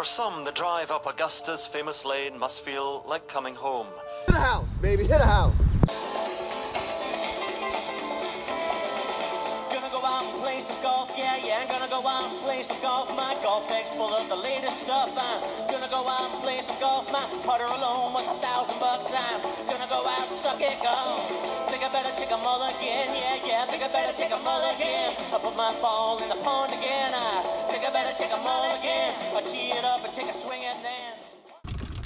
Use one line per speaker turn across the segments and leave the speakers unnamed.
For some, the drive up Augusta's famous lane must feel like coming home.
Hit a house, baby, hit a house.
Gonna go out and play some golf, yeah, yeah. Gonna go out and play some golf. My golf bag's full of the latest stuff. I'm gonna go out and play some golf. My putter alone was a thousand bucks. I'm gonna go out and suck it, go. Think I better take a mulligan, yeah, yeah. Think I better take a mulligan. I put my ball in the pond again. I think I better take a mulligan. I tee it up and take a swing and then.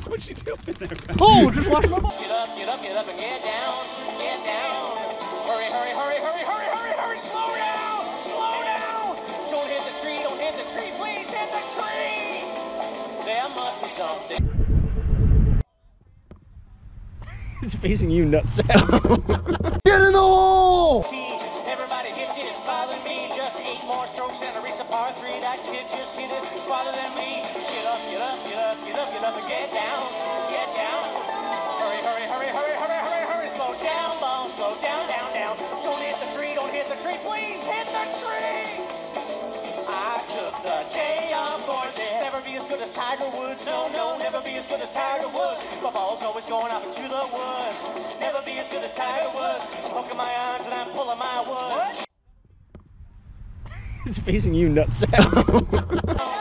What's she doing there?
Oh, just watch my
Get up, get up, get up and get down, get down. Hurry, hurry, hurry, hurry, hurry, hurry, hurry. Slow down, slow down. Don't hit the tree, don't hit the tree. Please hit the tree. There must be something.
It's facing you, nutsack.
follow me. Just eight more strokes and I reach a par three. That kid just hit it, farther than me. Get up, get up, get up, get up, get up and get down, get down. Hurry, hurry, hurry, hurry, hurry, hurry, hurry. Slow down, ball, slow down, down, down. Don't hit the tree, don't hit the tree. Please hit the tree. I took the day off for this. Never be as good as Tiger Woods. No, no, never be as good as Tiger Woods. My ball's always going off into the woods. Never be as good as Tiger
it's facing you, nutsack.